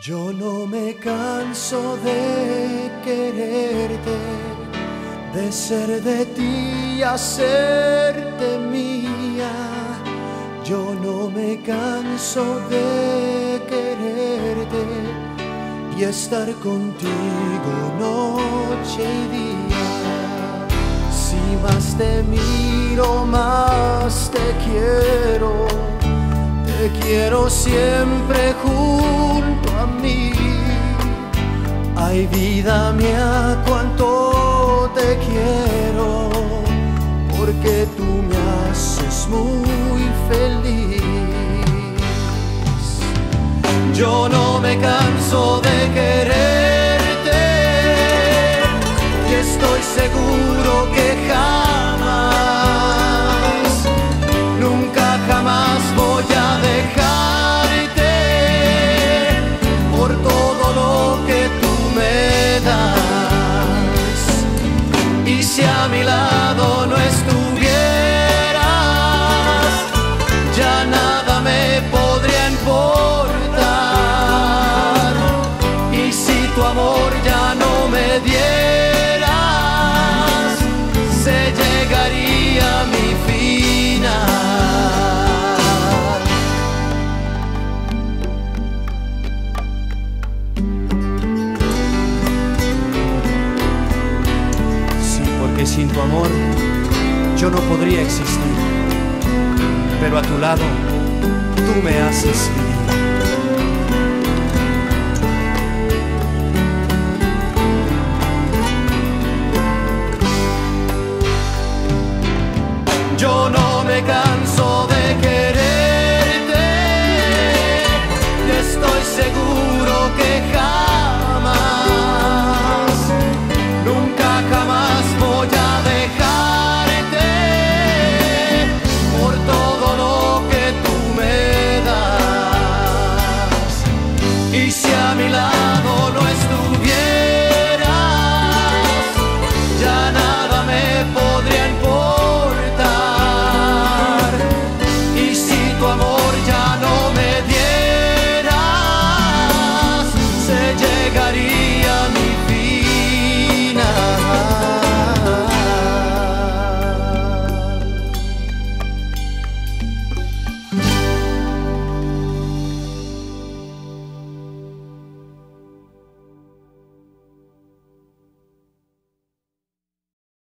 Yo no me canso de quererte, de ser de ti, hacerte mía. Yo no me canso de quererte y estar contigo noche y día. Si más te miro, más te quiero. Te quiero siempre. Ay, vida mía, cuánto te quiero, porque tú me haces muy feliz. Yo no me canso de quererte y estoy seguro que jamás, si a mi lado no estuvieras, ya nada me podría importar. Y si tu amor ya no me dieras, Porque sin tu amor yo no podría existir, pero a tu lado tú me haces vivir. Yo no me canso que